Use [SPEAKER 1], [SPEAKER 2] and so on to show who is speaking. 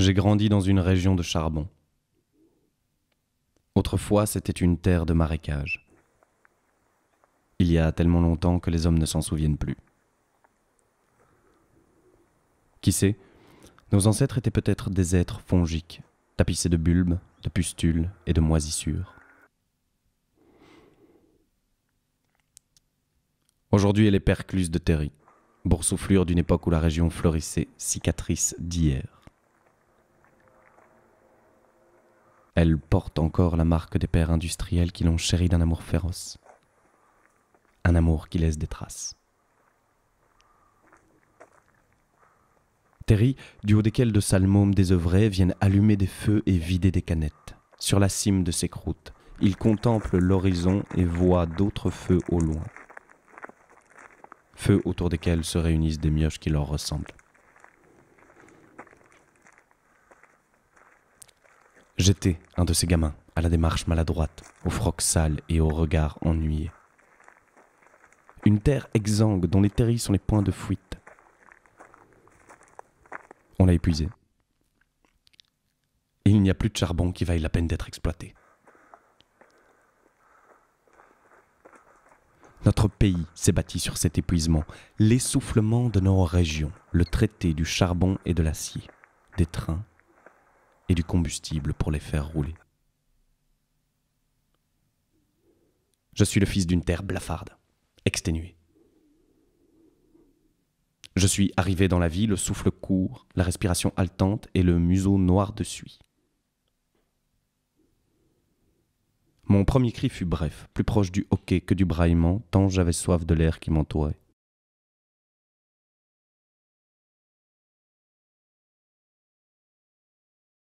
[SPEAKER 1] J'ai grandi dans une région de charbon. Autrefois, c'était une terre de marécage. Il y a tellement longtemps que les hommes ne s'en souviennent plus. Qui sait, nos ancêtres étaient peut-être des êtres fongiques, tapissés de bulbes, de pustules et de moisissures. Aujourd'hui, elle est percluse de terri, boursouflure d'une époque où la région florissait, cicatrice d'hier. Elle porte encore la marque des pères industriels qui l'ont chérie d'un amour féroce. Un amour qui laisse des traces. Terry, du haut desquels de salmômes désœuvrés viennent allumer des feux et vider des canettes. Sur la cime de ses croûtes, il contemple l'horizon et voit d'autres feux au loin. Feux autour desquels se réunissent des mioches qui leur ressemblent. J'étais un de ces gamins, à la démarche maladroite, au froc sale et au regard ennuyé. Une terre exsangue dont les terris sont les points de fuite. On l'a épuisé. Et il n'y a plus de charbon qui vaille la peine d'être exploité. Notre pays s'est bâti sur cet épuisement, l'essoufflement de nos régions, le traité du charbon et de l'acier, des trains et du combustible pour les faire rouler. Je suis le fils d'une terre blafarde, exténuée. Je suis arrivé dans la vie, le souffle court, la respiration haletante et le museau noir de suie. Mon premier cri fut bref, plus proche du hoquet que du braillement, tant j'avais soif de l'air qui m'entourait.